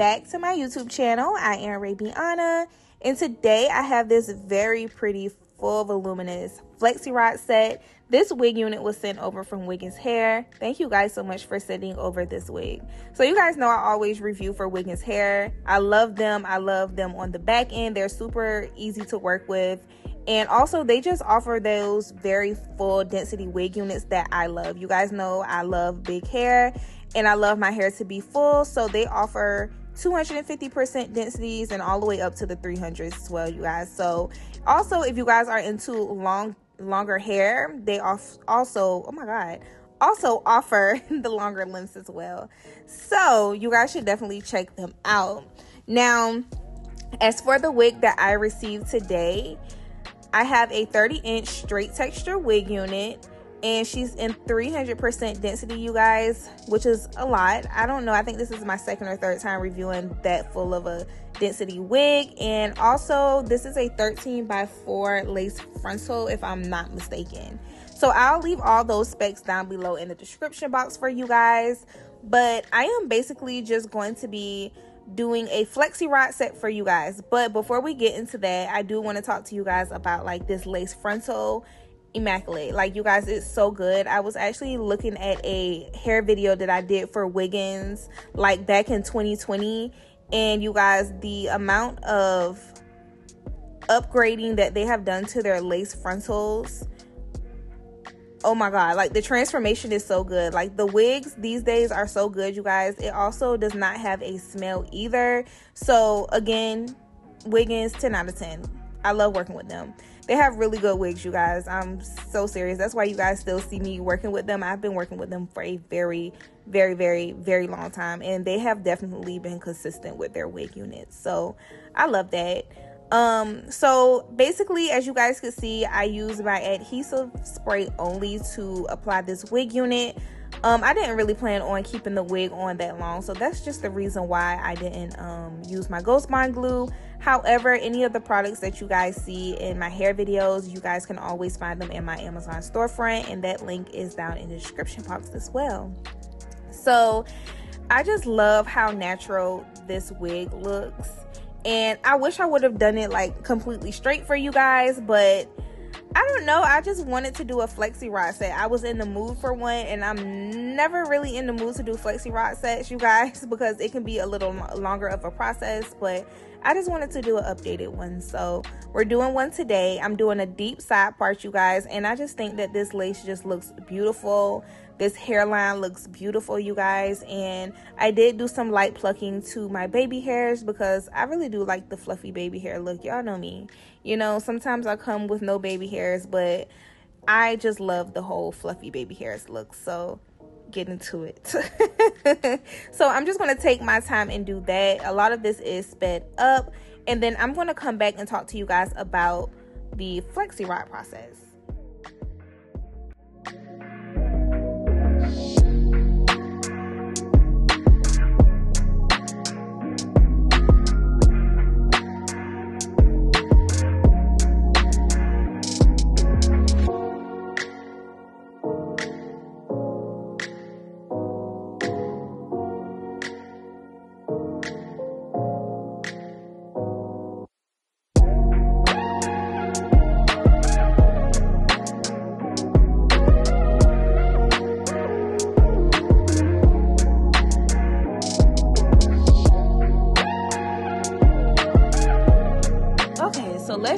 back to my YouTube channel. I am Re'biana, and today I have this very pretty full voluminous flexi rod set. This wig unit was sent over from Wiggins Hair. Thank you guys so much for sending over this wig. So you guys know I always review for Wiggins Hair. I love them. I love them on the back end. They're super easy to work with. And also, they just offer those very full density wig units that I love. You guys know I love big hair and I love my hair to be full. So they offer 250% densities and all the way up to the 300s as well, you guys. So also, if you guys are into long longer hair, they off also, oh my god, also offer the longer lengths as well. So you guys should definitely check them out. Now, as for the wig that I received today, I have a 30 inch straight texture wig unit and she's in 300% density you guys which is a lot. I don't know. I think this is my second or third time reviewing that full of a density wig. And also this is a 13 by 4 lace frontal if i'm not mistaken. So i'll leave all those specs down below in the description box for you guys. But i am basically just going to be doing a flexi rod set for you guys. But before we get into that i do want to talk to you guys about like this lace frontal immaculate. Like you guys it's so good. I was actually looking at a hair video that i did for wiggins like back in 2020 and you guys the amount of upgrading that they have done to their lace frontals. Oh my god like the transformation is so good. Like the wigs these days are so good you guys. It also does not have a smell either. So again wiggins 10 out of 10 i love working with them they have really good wigs, you guys. I'm so serious. That's why you guys still see me working with them. I've been working with them for a very, very, very, very long time, and they have definitely been consistent with their wig units. So I love that. Um, so basically, as you guys can see, I use my adhesive spray only to apply this wig unit. Um, I didn't really plan on keeping the wig on that long, so that's just the reason why I didn't um, use my Ghost Bond glue. However, any of the products that you guys see in my hair videos, you guys can always find them in my Amazon storefront, and that link is down in the description box as well. So, I just love how natural this wig looks, and I wish I would have done it like completely straight for you guys, but I don't know. I just wanted to do a flexi rod set. I was in the mood for one, and I'm never really in the mood to do flexi rod sets, you guys, because it can be a little longer of a process. But I just wanted to do an updated one. So we're doing one today. I'm doing a deep side part, you guys, and I just think that this lace just looks beautiful. This hairline looks beautiful, you guys. And I did do some light plucking to my baby hairs because I really do like the fluffy baby hair look. Y'all know me. You know, sometimes I come with no baby hairs, but I just love the whole fluffy baby hairs look. So get into it. so I'm just going to take my time and do that. A lot of this is sped up. And then I'm going to come back and talk to you guys about the flexi rod process.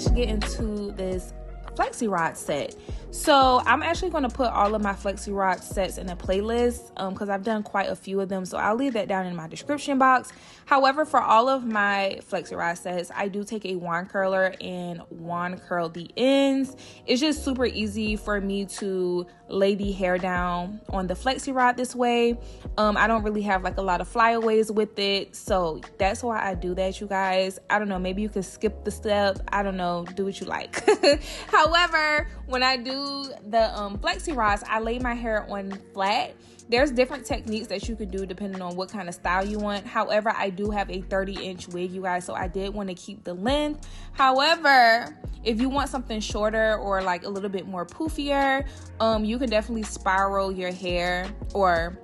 Let's get into this flexi rod set. So I'm actually going to put all of my flexi rod sets in a playlist because um, I've done quite a few of them. So I'll leave that down in my description box. However, for all of my flexi rod sets, I do take a wand curler and wand curl the ends. It's just super easy for me to lay the hair down on the flexi rod this way. Um, I don't really have like a lot of flyaways with it. So that's why I do that, you guys. I don't know. Maybe you can skip the step. I don't know. Do what you like. However, when I do the um, flexi rods, I lay my hair on flat. There's different techniques that you could do depending on what kind of style you want. However, I do have a 30 inch wig, you guys, so I did want to keep the length. However, if you want something shorter or like a little bit more poofier, um, you can definitely spiral your hair or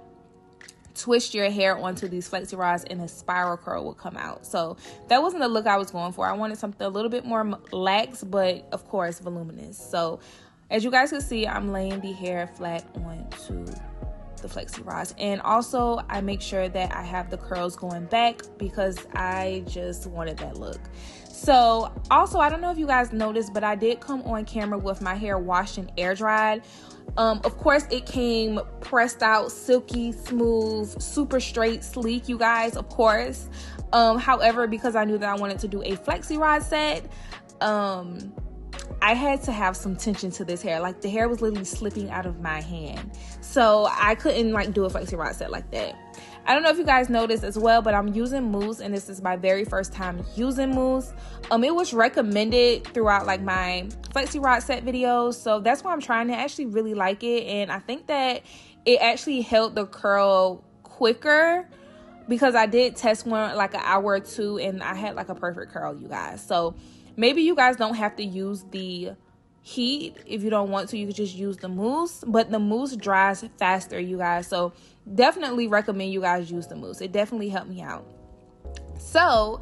twist your hair onto these flexi rods and a spiral curl will come out. So that wasn't the look I was going for. I wanted something a little bit more lax, but of course voluminous. So as you guys can see, I'm laying the hair flat onto the flexi rods and also I make sure that I have the curls going back because I just wanted that look so also I don't know if you guys noticed but I did come on camera with my hair washed and air dried um, of course, it came pressed out, silky, smooth, super straight, sleek, you guys, of course. Um, however, because I knew that I wanted to do a flexi rod set, um, I had to have some tension to this hair. Like the hair was literally slipping out of my hand. So I couldn't like do a flexi rod set like that. I don't know if you guys noticed as well, but I'm using mousse and this is my very first time using mousse. Um, it was recommended throughout like my flexi rod set videos, so that's why I'm trying to actually really like it, and I think that it actually held the curl quicker because I did test one like an hour or two, and I had like a perfect curl, you guys. So maybe you guys don't have to use the heat if you don't want to you could just use the mousse but the mousse dries faster you guys so definitely recommend you guys use the mousse. It definitely helped me out. So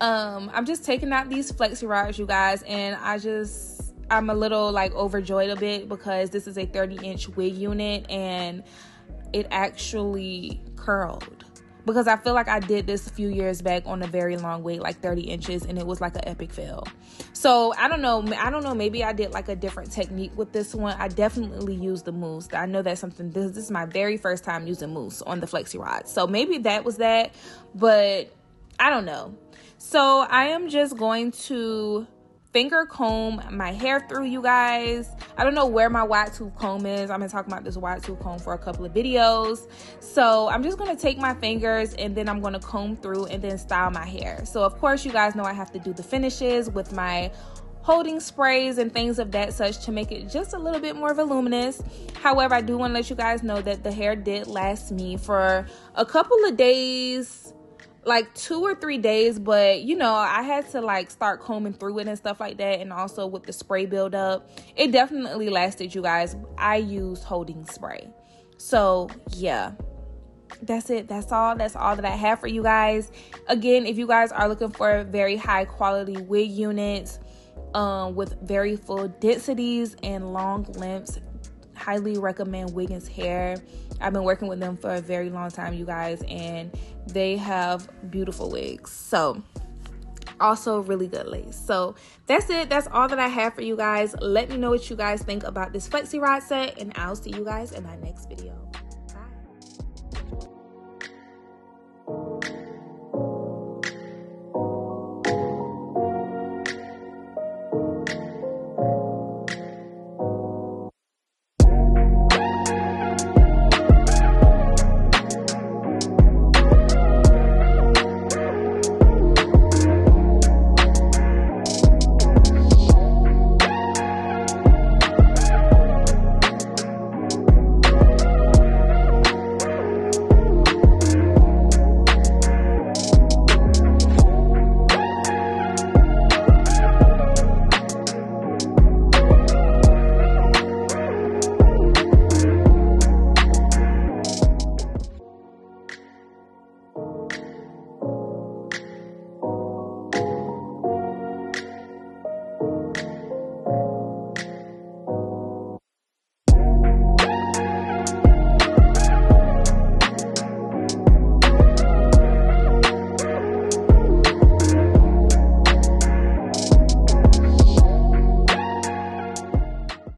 um i'm just taking out these flexi rods you guys and i just i'm a little like overjoyed a bit because this is a 30 inch wig unit and it actually curled because I feel like I did this a few years back on a very long wig, like 30 inches, and it was like an epic fail. So I don't know. I don't know. Maybe I did like a different technique with this one. I definitely used the mousse. I know that's something. This, this is my very first time using mousse on the flexi rod. So maybe that was that, but I don't know. So I am just going to finger comb my hair through, you guys. I don't know where my wide tooth comb is. I've been talking about this wide tooth comb for a couple of videos. So I'm just gonna take my fingers and then I'm gonna comb through and then style my hair. So of course you guys know I have to do the finishes with my holding sprays and things of that such to make it just a little bit more voluminous. However, I do want to let you guys know that the hair did last me for a couple of days like two or three days, but you know, I had to like start combing through it and stuff like that. And also with the spray buildup, it definitely lasted, you guys. I used holding spray. So, yeah, that's it. That's all. That's all that I have for you guys. Again, if you guys are looking for very high quality wig units um, with very full densities and long lengths, highly recommend Wiggins Hair. I've been working with them for a very long time, you guys, and they have beautiful wigs. So, also really good lace. So, that's it. That's all that I have for you guys. Let me know what you guys think about this flexi rod set, and I'll see you guys in my next video.